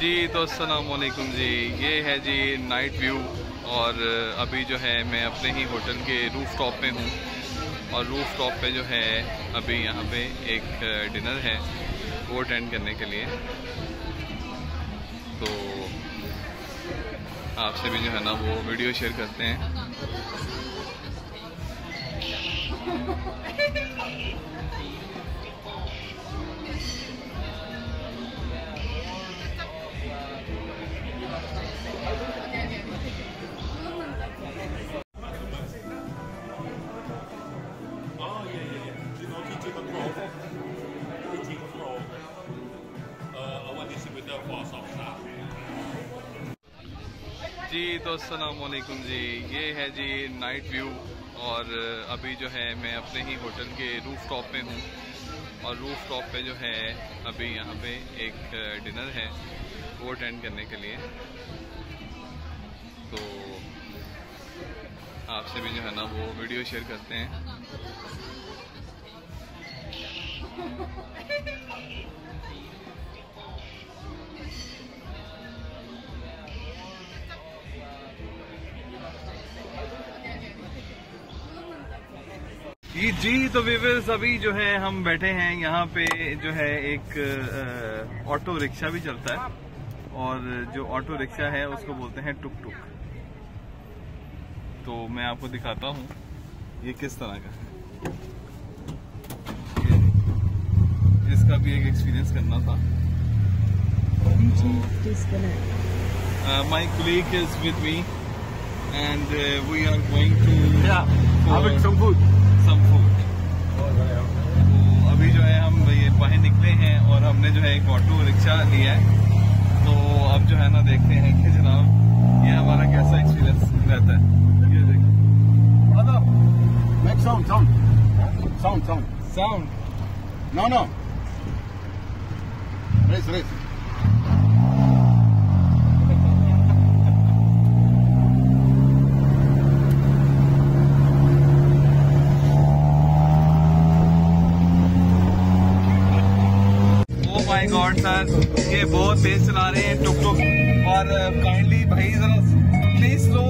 जी तो असलकुम जी। ये है जी नाइट व्यू और अभी जो है मैं अपने ही होटल के रूफ टॉप पे हूँ और रूफ टॉप पे जो है अभी यहाँ पे एक डिनर है वो अटेंड करने के लिए। तो आपसे भी जो है ना वो वीडियो शेयर करते हैं। जी तो असलकुम जी। ये है जी नाइट व्यू और अभी जो है मैं अपने ही होटल के रूफ टॉप पे हूँ और रूफ टॉप पे जो है अभी यहाँ पे एक डिनर है वो अटेंड करने के लिए। तो आपसे भी जो है ना वो वीडियो शेयर करते हैं। जी जी तो विवर्स अभी जो है, हम बैठे हैं, यहाँ पे जो है एक ऑटो रिक्शा भी चलता है, और जो ऑटो रिक्शा है, उसको बोलते हैं टुक टुक तो मैं आपको दिखाता हूँ, ये किस तरह का है। इसका भी एक एक्सपीरियंस करना था। My colleague is with me and we are going to. Some food. तो अभी जो है हम ये बाहर निकले हैं और हमने जो है एक ऑटो रिक्शा लिया है तो अब जो है ना देखते हैं कि जनाब ये हमारा कैसा एक्सपीरियंस रहता है ये देखो Hello. Make sound, sound. Sound, sound. Sound No, no. Raise, raise. God sir, ये बहुत तेज चला रहे हैं टुक टुक और काइंडली भाई जरा प्लीज़ स्लो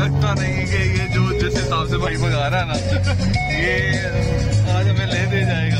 लगता नहीं कि ये जो जिस हिसाब से भाई भगा रहा है ना, ये आज हमें ले दे जाएगा।